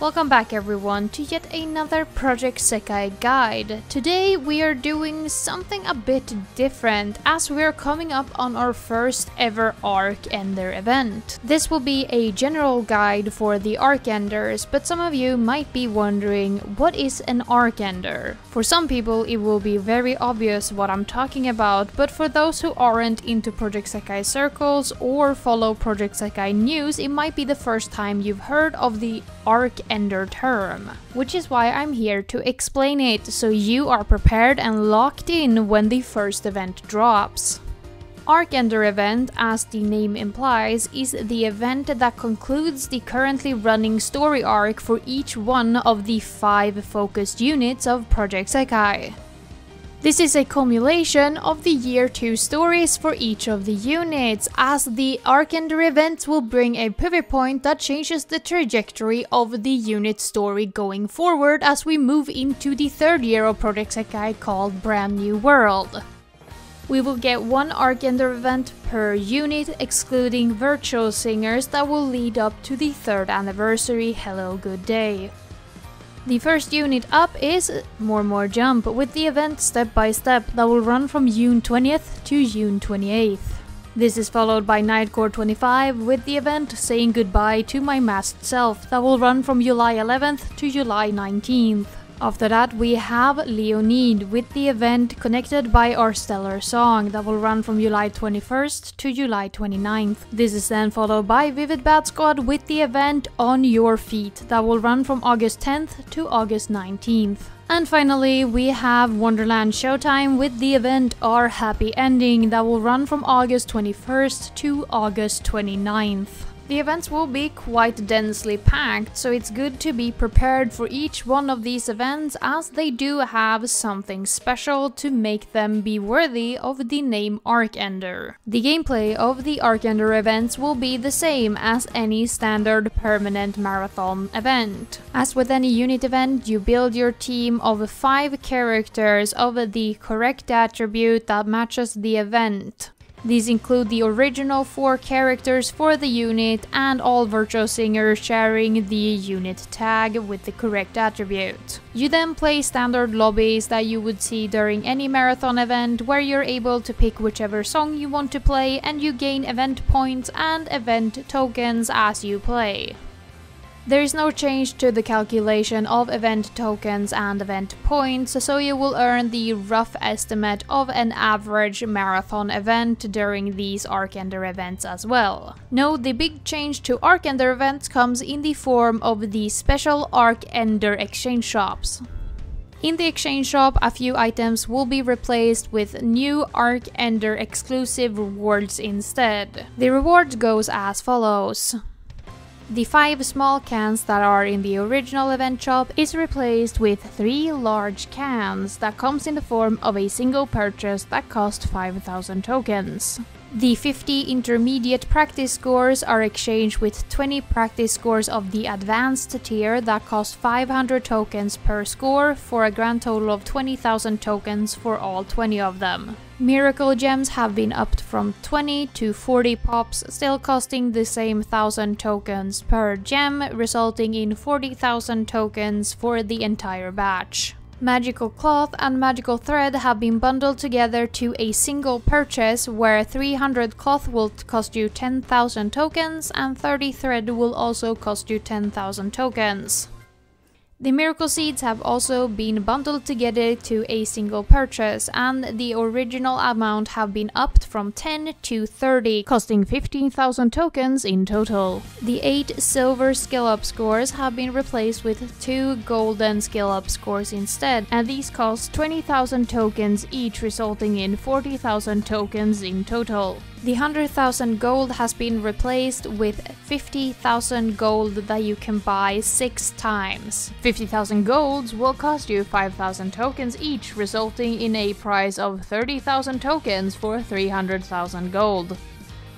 Welcome back everyone to yet another Project Sekai guide. Today we are doing something a bit different as we are coming up on our first ever Arc Ender event. This will be a general guide for the Arc Enders, but some of you might be wondering what is an Arc Ender? For some people it will be very obvious what I'm talking about, but for those who aren't into Project Sekai circles or follow Project Sekai news, it might be the first time you've heard of the Arc Ender term, which is why I'm here to explain it so you are prepared and locked in when the first event drops. Arc Ender event, as the name implies, is the event that concludes the currently running story arc for each one of the five focused units of Project Sekai. This is a cumulation of the year 2 stories for each of the units, as the Arc Ender event will bring a pivot point that changes the trajectory of the unit story going forward as we move into the third year of Project Sekai called Brand New World. We will get one Arc Ender event per unit, excluding virtual singers that will lead up to the third anniversary Hello Good Day. The first unit up is More More Jump with the event Step by Step that will run from June 20th to June 28th. This is followed by Nightcord 25 with the event Saying Goodbye to My Masked Self that will run from July 11th to July 19th. After that we have Leo/need with the event connected by our stellar song that will run from July 21st to July 29th. This is then followed by Vivid BAD SQUAD with the event On Your Feet that will run from August 10th to August 19th. And finally, we have Wonderland Showtime with the event Our Happy Ending that will run from August 21st to August 29th. The events will be quite densely packed, so it's good to be prepared for each one of these events as they do have something special to make them be worthy of the name Arc Ender. The gameplay of the Arc Ender events will be the same as any standard permanent marathon event. As with any unit event, you build your team of 5 characters of the correct attribute that matches the event. These include the original four characters for the unit and all virtual singers sharing the unit tag with the correct attribute. You then play standard lobbies that you would see during any marathon event where you're able to pick whichever song you want to play and you gain event points and event tokens as you play. There is no change to the calculation of event tokens and event points, so you will earn the rough estimate of an average marathon event during these Arc Ender events as well. No, the big change to Arc Ender events comes in the form of the special Arc Ender exchange shops. In the exchange shop, a few items will be replaced with new Arc Ender exclusive rewards instead. The reward goes as follows. The five small cans that are in the original event shop is replaced with three large cans that comes in the form of a single purchase that cost 5000 tokens. The 50 intermediate practice scores are exchanged with 20 practice scores of the advanced tier that cost 500 tokens per score for a grand total of 20,000 tokens for all 20 of them. Miracle gems have been upped from 20 to 40 pops, still costing the same 1000 tokens per gem, resulting in 40,000 tokens for the entire batch. Magical Cloth and Magical Thread have been bundled together to a single purchase where 300 cloth will cost you 10,000 tokens and 30 thread will also cost you 10,000 tokens. The Miracle Seeds have also been bundled together to a single purchase, and the original amount have been upped from 10 to 30, costing 15,000 tokens in total. The 8 silver skill up scores have been replaced with 2 golden skill up scores instead, and these cost 20,000 tokens each, resulting in 40,000 tokens in total. The 100,000 gold has been replaced with 50,000 gold that you can buy 6 times. 50,000 golds will cost you 5,000 tokens each, resulting in a price of 30,000 tokens for 300,000 gold.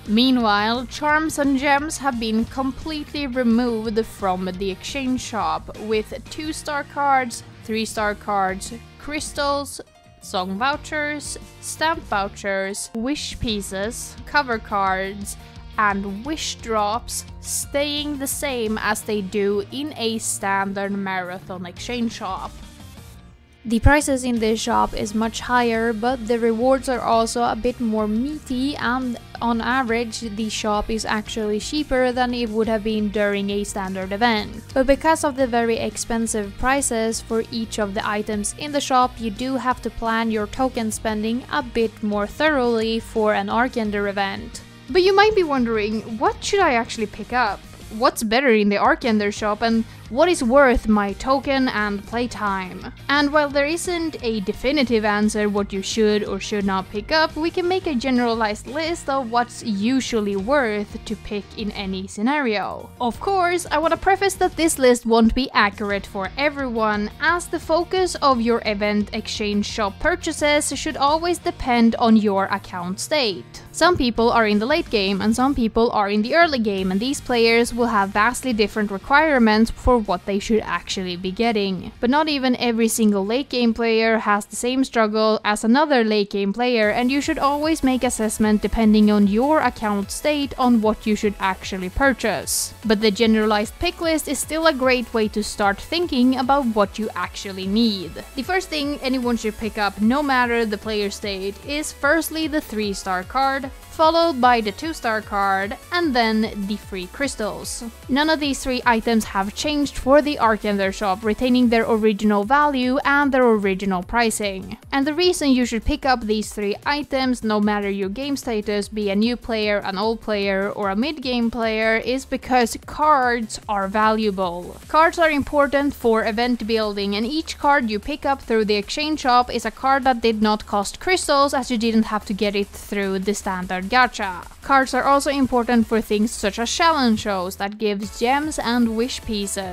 Meanwhile, charms and gems have been completely removed from the exchange shop, with 2 star cards, 3 star cards, crystals, song vouchers, stamp vouchers, wish pieces, cover cards, and wish drops staying the same as they do in a standard marathon exchange shop. The prices in this shop is much higher, but the rewards are also a bit more meaty and on average the shop is actually cheaper than it would have been during a standard event. But because of the very expensive prices for each of the items in the shop, you do have to plan your token spending a bit more thoroughly for an Arc Ender event. But you might be wondering, what should I actually pick up? What's better in the Arc Ender shop and what is worth my token and playtime. And while there isn't a definitive answer what you should or should not pick up, we can make a generalized list of what's usually worth to pick in any scenario. Of course, I want to preface that this list won't be accurate for everyone, as the focus of your event exchange shop purchases should always depend on your account state. Some people are in the late game and some people are in the early game and these players will have vastly different requirements for what they should actually be getting. But not even every single late game player has the same struggle as another late game player and you should always make assessment depending on your account state on what you should actually purchase. But the generalized pick list is still a great way to start thinking about what you actually need. The first thing anyone should pick up no matter the player state is firstly the 3 star card, followed by the 2-star card, and then the free crystals. None of these three items have changed for the Arc Ender shop, retaining their original value and their original pricing. And the reason you should pick up these three items, no matter your game status, be a new player, an old player, or a mid-game player, is because cards are valuable. Cards are important for event building, and each card you pick up through the exchange shop is a card that did not cost crystals as you didn't have to get it through the standard gacha. Cards are also important for things such as challenge shows that gives gems and wish pieces.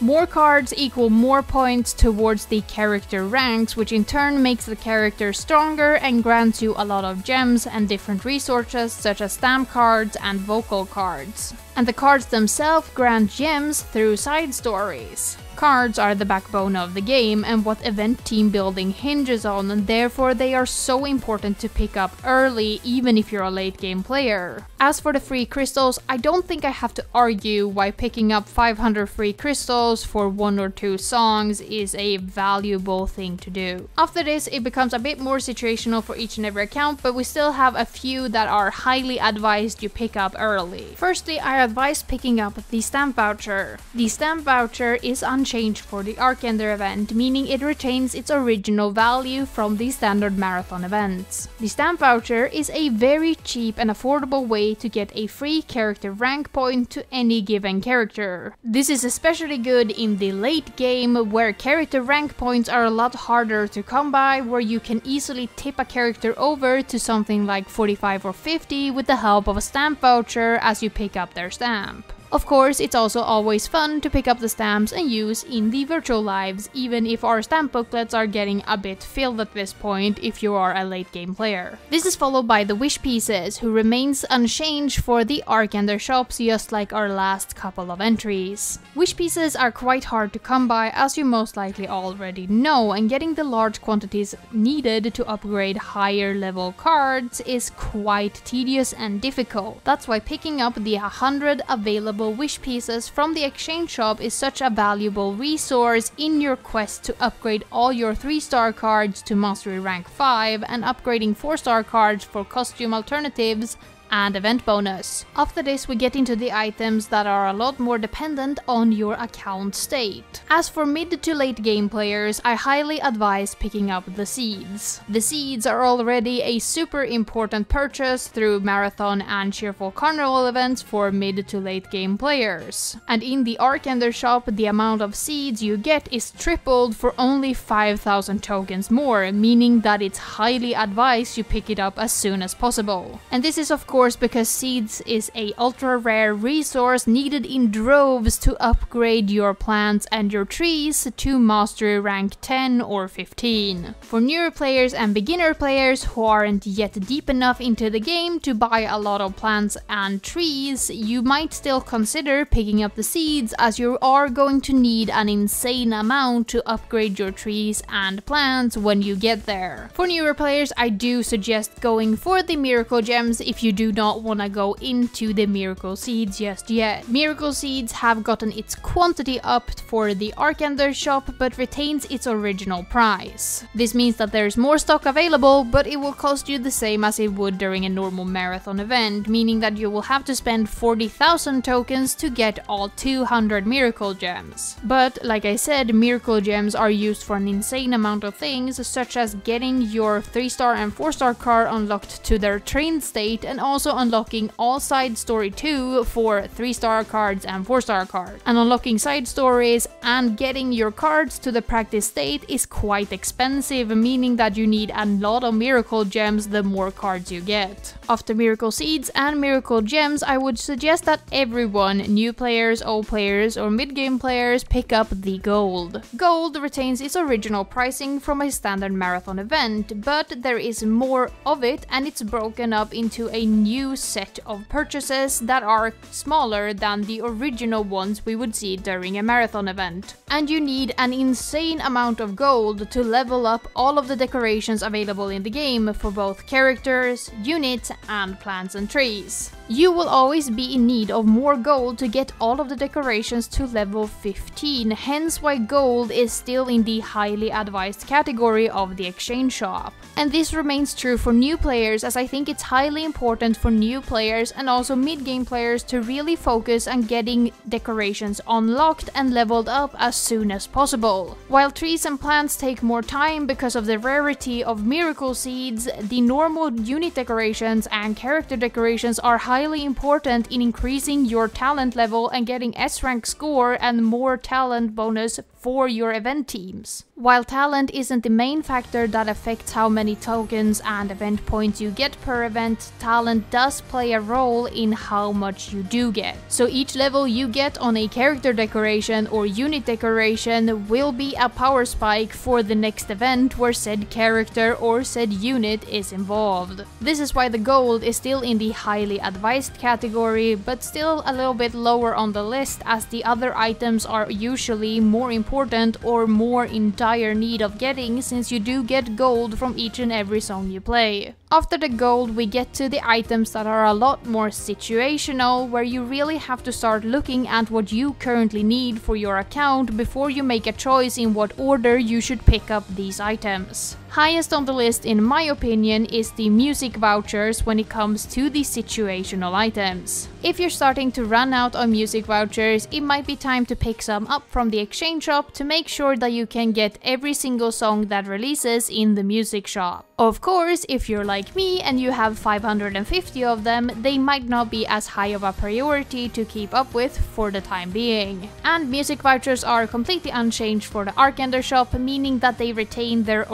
More cards equal more points towards the character ranks, which in turn makes the character stronger and grants you a lot of gems and different resources such as stamp cards and vocal cards. And the cards themselves grant gems through side stories. Cards are the backbone of the game and what event team building hinges on and therefore they are so important to pick up early even if you're a late game player. As for the free crystals, I don't think I have to argue why picking up 500 free crystals for one or two songs is a valuable thing to do. After this it becomes a bit more situational for each and every account but we still have a few that are highly advised you pick up early. Firstly I advise picking up the stamp voucher. The stamp voucher is unchanged unchanged for the Arc Ender event, meaning it retains its original value from the standard marathon events. The stamp voucher is a very cheap and affordable way to get a free character rank point to any given character. This is especially good in the late game where character rank points are a lot harder to come by, where you can easily tip a character over to something like 45 or 50 with the help of a stamp voucher as you pick up their stamp. Of course, it's also always fun to pick up the stamps and use in the virtual lives, even if our stamp booklets are getting a bit filled at this point if you are a late game player. This is followed by the wish pieces, who remains unchanged for the Arc Ender shops just like our last couple of entries. Wish pieces are quite hard to come by as you most likely already know, and getting the large quantities needed to upgrade higher level cards is quite tedious and difficult. That's why picking up the 100 available wish pieces from the exchange shop is such a valuable resource in your quest to upgrade all your 3 star cards to mastery rank 5 and upgrading 4 star cards for costume alternatives and event bonus. After this we get into the items that are a lot more dependent on your account state. As for mid to late game players, I highly advise picking up the seeds. The seeds are already a super important purchase through marathon and cheerful carnival events for mid to late game players. And in the Arc Ender shop, the amount of seeds you get is tripled for only 5000 tokens more, meaning that it's highly advised you pick it up as soon as possible. And this is of course course because seeds is a ultra rare resource needed in droves to upgrade your plants and your trees to mastery rank 10 or 15. For newer players and beginner players who aren't yet deep enough into the game to buy a lot of plants and trees, you might still consider picking up the seeds as you are going to need an insane amount to upgrade your trees and plants when you get there. For newer players, I do suggest going for the miracle gems if you do do not want to go into the Miracle Seeds just yet. Miracle Seeds have gotten its quantity up for the Arc Ender shop but retains its original price. This means that there's more stock available but it will cost you the same as it would during a normal marathon event, meaning that you will have to spend 40,000 tokens to get all 200 Miracle Gems. But like I said, Miracle Gems are used for an insane amount of things, such as getting your 3 star and 4 star car unlocked to their trained state and also unlocking all side story 2 for 3 star cards and 4 star cards. And unlocking side stories and getting your cards to the practice state is quite expensive, meaning that you need a lot of miracle gems the more cards you get. After miracle seeds and miracle gems, I would suggest that everyone, new players, old players or mid-game players, pick up the gold. Gold retains its original pricing from a standard marathon event, but there is more of it and it's broken up into a new set of purchases that are smaller than the original ones we would see during a marathon event. And you need an insane amount of gold to level up all of the decorations available in the game for both characters, units, and plants and trees. You will always be in need of more gold to get all of the decorations to level 15, hence why gold is still in the highly advised category of the exchange shop. And this remains true for new players as I think it's highly important for new players and also mid-game players to really focus on getting decorations unlocked and leveled up as soon as possible. While trees and plants take more time because of the rarity of miracle seeds, the normal unit decorations and character decorations are highly highly important in increasing your talent level and getting S rank score and more talent bonus for your event teams. While talent isn't the main factor that affects how many tokens and event points you get per event, talent does play a role in how much you do get. So each level you get on a character decoration or unit decoration will be a power spike for the next event where said character or said unit is involved. This is why the gold is still in the highly advised category, but still a little bit lower on the list as the other items are usually more important or more in dire need of getting since you do get gold from each and every song you play. After the gold we get to the items that are a lot more situational where you really have to start looking at what you currently need for your account before you make a choice in what order you should pick up these items. Highest on the list in my opinion is the music vouchers when it comes to the situational items. If you're starting to run out of music vouchers, it might be time to pick some up from the exchange shop to make sure that you can get every single song that releases in the music shop. Of course, if you're like me and you have 550 of them, they might not be as high of a priority to keep up with for the time being. And music vouchers are completely unchanged for the Arc Ender shop, meaning that they retain their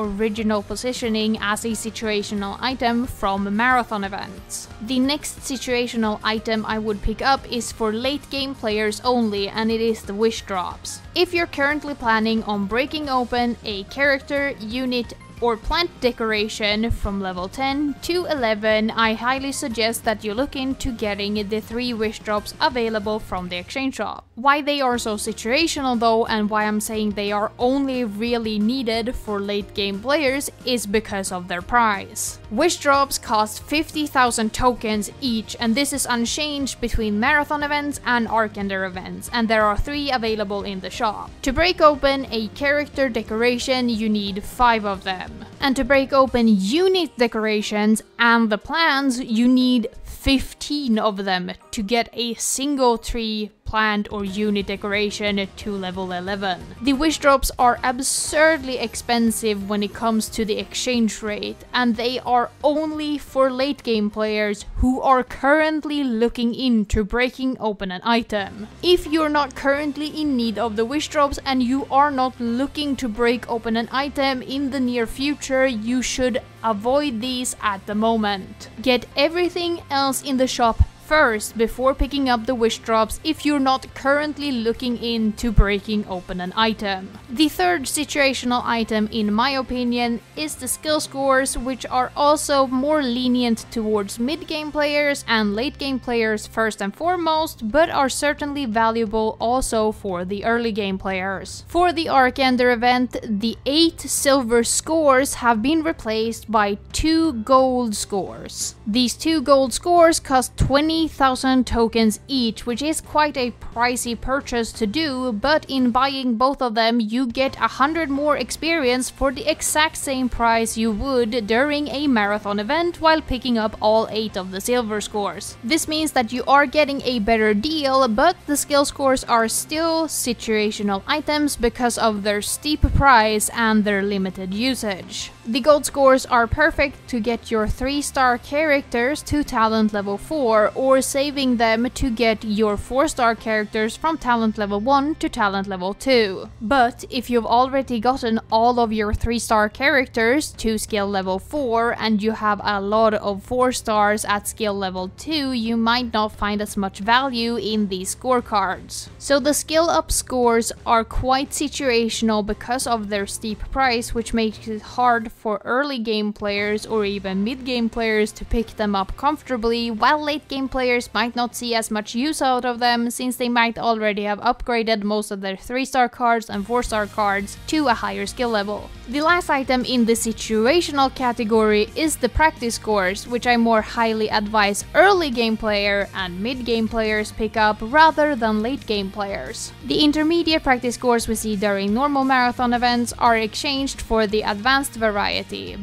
original positioning as a situational item from marathon events. The next situational item I would pick up is for late game players only and it is the wish drops. If you're currently planning on breaking open a character, unit, or plant decoration from level 10 to 11, I highly suggest that you look into getting the 3 wish drops available from the exchange shop. Why they are so situational though and why I'm saying they are only really needed for late game players is because of their price. Wish drops cost 50,000 tokens each and this is unchanged between marathon events and Arc Ender events and there are 3 available in the shop. To break open a character decoration you need 5 of them. And to break open unit decorations and the plans, you need 15 of them to get a single tree plant or unit decoration to level 11. The wish drops are absurdly expensive when it comes to the exchange rate, and they are only for late game players who are currently looking into breaking open an item. If you're not currently in need of the wish drops and you are not looking to break open an item in the near future, you should avoid these at the moment. Get everything else in the shop first before picking up the wish drops if you're not currently looking into breaking open an item. The third situational item in my opinion is the skill scores which are also more lenient towards mid-game players and late-game players first and foremost, but are certainly valuable also for the early game players. For the Arc Ender event, the 8 silver scores have been replaced by 2 gold scores. These 2 gold scores cost 20,000 tokens each, which is quite a pricey purchase to do, but in buying both of them you get 100 more experience for the exact same price you would during a marathon event while picking up all 8 of the silver scores. This means that you are getting a better deal, but the skill scores are still situational items because of their steep price and their limited usage. The gold scores are perfect to get your 3 star characters to talent level 4 or saving them to get your 4 star characters from talent level 1 to talent level 2. But if you've already gotten all of your 3 star characters to skill level 4 and you have a lot of 4 stars at skill level 2, you might not find as much value in these scorecards. So the skill up scores are quite situational because of their steep price, which makes it hard for early game players or even mid game players to pick them up comfortably, while late game players might not see as much use out of them since they might already have upgraded most of their 3 star cards and 4 star cards to a higher skill level. The last item in the situational category is the practice scores, which I more highly advise early game player and mid game players pick up rather than late game players. The intermediate practice scores we see during normal marathon events are exchanged for the advanced variety,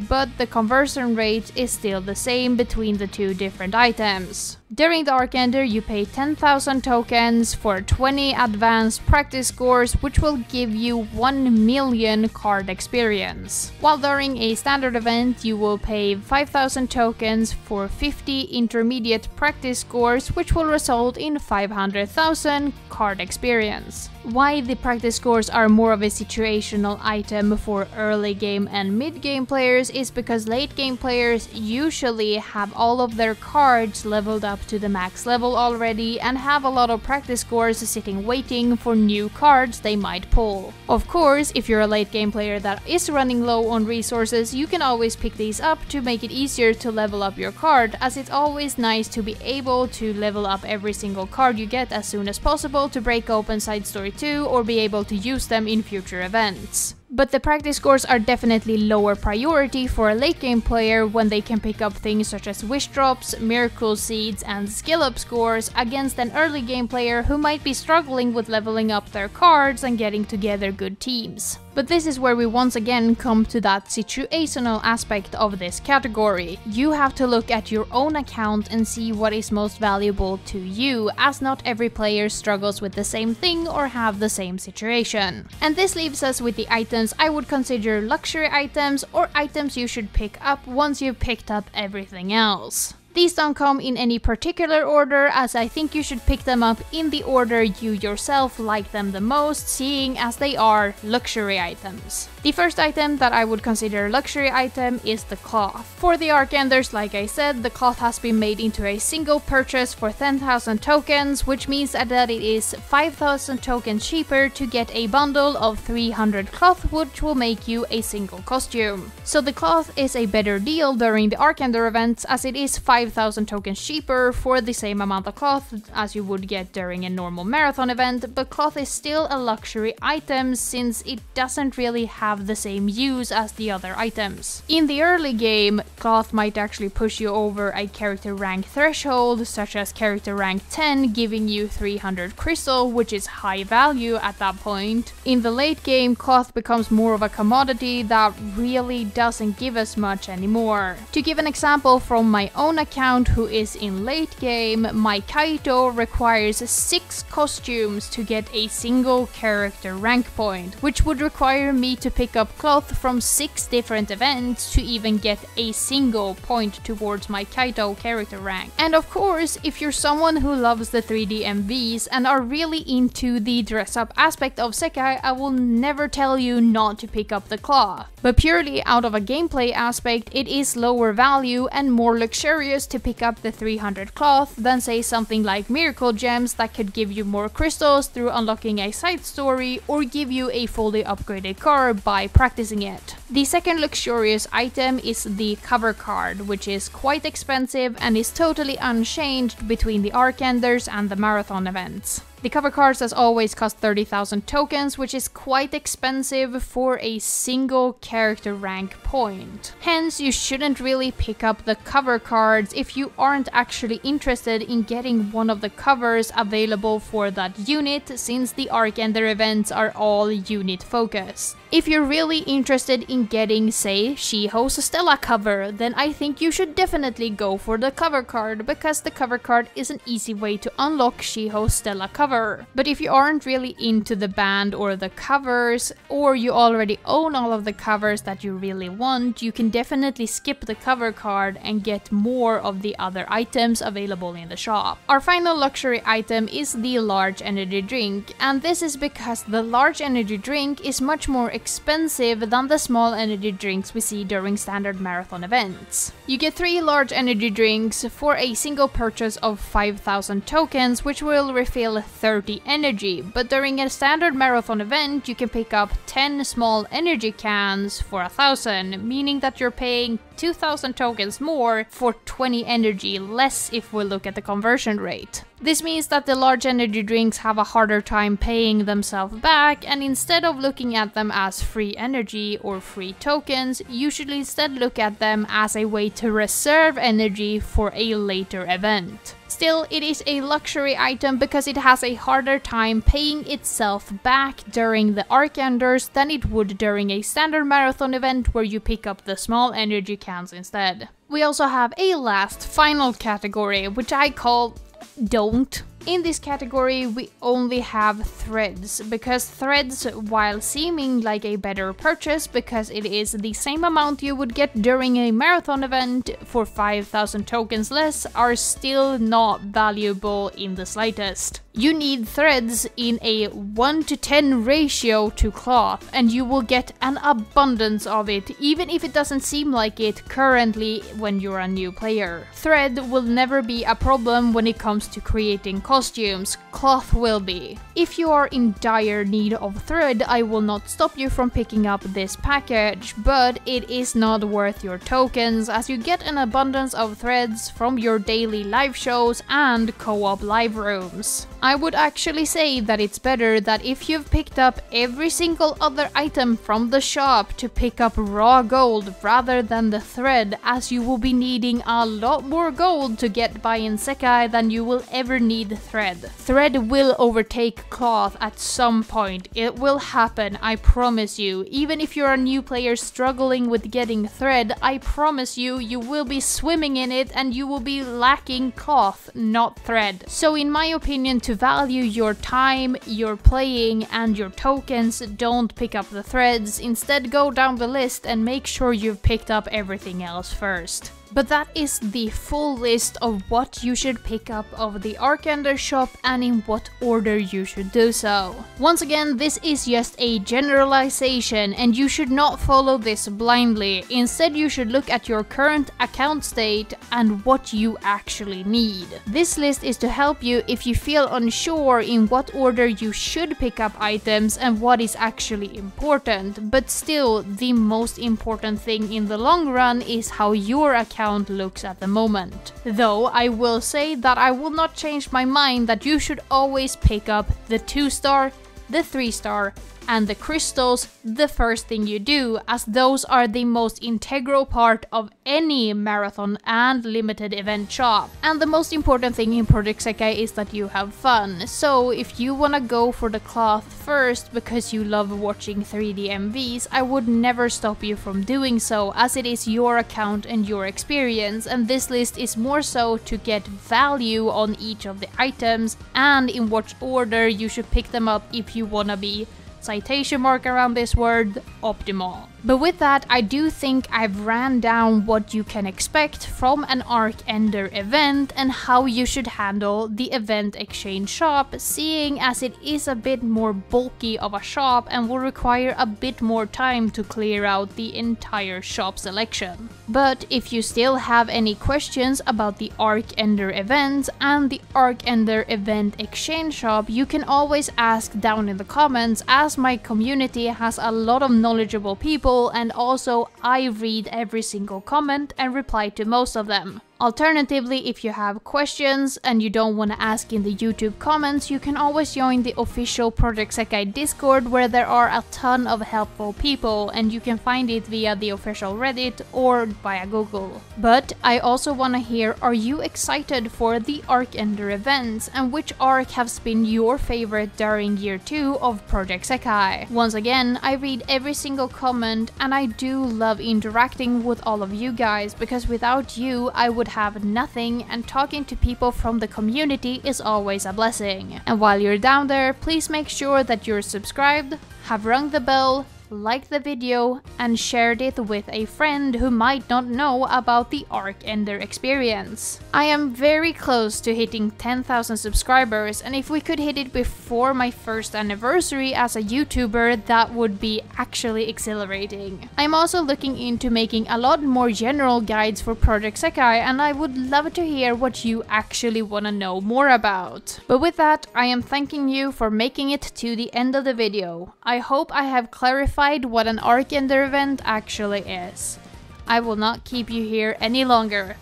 but the conversion rate is still the same between the two different items. During the Arc Ender, you pay 10,000 tokens for 20 advanced practice scores, which will give you 1 million card experience. While during a standard event, you will pay 5,000 tokens for 50 intermediate practice scores, which will result in 500,000 card experience. Why the practice scores are more of a situational item for early game and mid game players is because late game players usually have all of their cards leveled up to the max level already and have a lot of practice scores sitting waiting for new cards they might pull. Of course, if you're a late game player that is running low on resources, you can always pick these up to make it easier to level up your card, as it's always nice to be able to level up every single card you get as soon as possible to break open side story 2 or be able to use them in future events. But the practice scores are definitely lower priority for a late game player when they can pick up things such as wish drops, miracle seeds, and skill up scores against an early game player who might be struggling with leveling up their cards and getting together good teams. But this is where we once again come to that situational aspect of this category. You have to look at your own account and see what is most valuable to you, as not every player struggles with the same thing or have the same situation. And this leaves us with the items I would consider luxury items or items you should pick up once you've picked up everything else. These don't come in any particular order as I think you should pick them up in the order you yourself like them the most, seeing as they are luxury items. The first item that I would consider a luxury item is the cloth. For the Arc Enders, like I said, the cloth has been made into a single purchase for 10,000 tokens, which means that it is 5,000 tokens cheaper to get a bundle of 300 cloth, which will make you a single costume. So the cloth is a better deal during the Arc Ender events as it is 5,000 tokens cheaper for the same amount of cloth as you would get during a normal marathon event, but cloth is still a luxury item since it doesn't really have the same use as the other items. In the early game, cloth might actually push you over a character rank threshold, such as character rank 10, giving you 300 crystal, which is high value at that point. In the late game, cloth becomes more of a commodity that really doesn't give us much anymore. To give an example from my own account who is in late game, my Kaito requires 6 costumes to get a single character rank point, which would require me to pick up cloth from 6 different events to even get a single point towards my Kaito character rank. And of course, if you're someone who loves the 3D MVs and are really into the dress up aspect of Sekai, I will never tell you not to pick up the cloth. But purely out of a gameplay aspect, it is lower value and more luxurious to pick up the 300 cloth then say something like Miracle Gems that could give you more crystals through unlocking a side story or give you a fully upgraded car by practicing it. The second luxurious item is the cover card, which is quite expensive and is totally unchanged between the Arc Enders and the Marathon events. The cover cards as always cost 30,000 tokens, which is quite expensive for a single character rank point. Hence, you shouldn't really pick up the cover cards if you aren't actually interested in getting one of the covers available for that unit, since the Arc and Ender events are all unit focused. If you're really interested in getting, say, Shiho's Stella cover, then I think you should definitely go for the cover card, because the cover card is an easy way to unlock Shiho's Stella cover. But if you aren't really into the band or the covers, or you already own all of the covers that you really want, you can definitely skip the cover card and get more of the other items available in the shop. Our final luxury item is the large energy drink, and this is because the large energy drink is much more expensive than the small energy drinks we see during standard marathon events. You get 3 large energy drinks for a single purchase of 5000 tokens, which will refill 30 energy, but during a standard marathon event you can pick up 10 small energy cans for a 1000, meaning that you're paying 2000 tokens more for 20 energy less if we look at the conversion rate. This means that the large energy drinks have a harder time paying themselves back, and instead of looking at them as free energy or free tokens, you should instead look at them as a way to reserve energy for a later event. Still, it is a luxury item because it has a harder time paying itself back during the Arc Enders than it would during a standard marathon event where you pick up the small energy instead. We also have a last, final category, which I call don't. In this category, we only have threads, because threads, while seeming like a better purchase because it is the same amount you would get during a marathon event for 5000 tokens less, are still not valuable in the slightest. You need threads in a 1 to 10 ratio to cloth, and you will get an abundance of it, even if it doesn't seem like it currently when you're a new player. Thread will never be a problem when it comes to creating costumes, cloth will be. If you are in dire need of thread, I will not stop you from picking up this package, but it is not worth your tokens as you get an abundance of threads from your daily live shows and co-op live rooms. I would actually say that it's better that if you've picked up every single other item from the shop to pick up raw gold rather than the thread as you will be needing a lot more gold to get by in Sekai than you will ever need thread. Thread will overtake cloth at some point, it will happen, I promise you. Even if you're a new player struggling with getting thread, I promise you, you will be swimming in it and you will be lacking cloth, not thread. So in my opinion, to value your time, your playing, and your tokens, don't pick up the threads. Instead, go down the list and make sure you've picked up everything else first. But that is the full list of what you should pick up of the Arc Ender shop and in what order you should do so. Once again, this is just a generalization and you should not follow this blindly. Instead, you should look at your current account state and what you actually need. This list is to help you if you feel unsure in what order you should pick up items and what is actually important. But still, the most important thing in the long run is how your account account looks at the moment. Though I will say that I will not change my mind that you should always pick up the 2 star, the 3 star, and the crystals the first thing you do, as those are the most integral part of any marathon and limited event shop. And the most important thing in Project Sekai is that you have fun. So if you wanna go for the cloth first because you love watching 3D MVs, I would never stop you from doing so, as it is your account and your experience, and this list is more so to get value on each of the items and in what order you should pick them up if you wanna be citation mark around this word, optimal. But with that, I do think I've ran down what you can expect from an Arc Ender event and how you should handle the event exchange shop, seeing as it is a bit more bulky of a shop and will require a bit more time to clear out the entire shop selection. But if you still have any questions about the Arc Ender event and the Arc Ender event exchange shop, you can always ask down in the comments as my community has a lot of knowledgeable people people and also I read every single comment and reply to most of them. Alternatively, if you have questions and you don't want to ask in the YouTube comments, you can always join the official Project Sekai Discord where there are a ton of helpful people and you can find it via the official Reddit or via Google. But I also want to hear are you excited for the Arc Ender events and which arc has been your favorite during year 2 of Project Sekai? Once again, I read every single comment and I do love interacting with all of you guys because without you I would have nothing and talking to people from the community is always a blessing. And while you're down there, please make sure that you're subscribed, have rung the bell, liked the video and shared it with a friend who might not know about the Arc Ender experience. I am very close to hitting 10,000 subscribers and if we could hit it before my first anniversary as a YouTuber that would be actually exhilarating. I'm also looking into making a lot more general guides for Project Sekai and I would love to hear what you actually want to know more about. But with that, I am thanking you for making it to the end of the video. I hope I have clarified clarified what an Arc Ender event actually is. I will not keep you here any longer.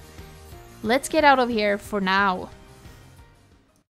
Let's get out of here for now.